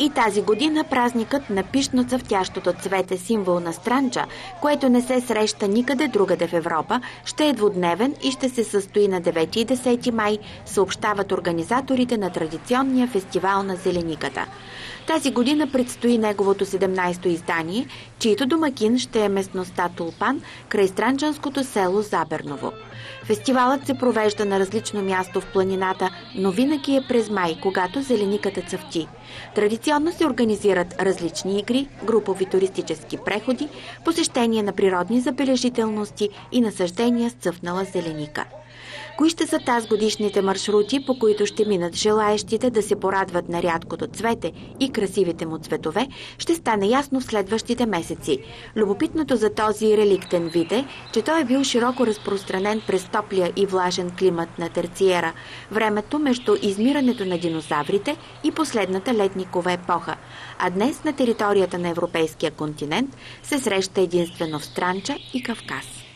И тази година празникът на пишно цъфтящото цвете символ на Странча, което не се среща никъде другаде в Европа, ще е двудневен и ще се състои на 9 и 10 май, съобщават организаторите на традиционния фестивал на зелениката. Тази година предстои неговото 17-то издание, чието домакин ще е местността Тулпан край Странчанското село Заберново. Фестивалът се провежда на различно място в планината, но винаги е през май, когато зелениката цъфти. Традиционно се организират различни игри, групови туристически преходи, посещения на природни забележителности и насъждения с цъфнала зеленика. Кои ще са тази годишните маршрути, по които ще минат желаещите да се порадват на рядкото цвете и красивите му цветове, ще стане ясно в следващите месеци. Любопитното за този реликтен вид е, че той е бил широко разпространен през топлия и влажен климат на терциера, времето между измирането на динозаврите и последната ледникова епоха. А днес на територията на европейския континент се среща единствено в Странча и Кавказ.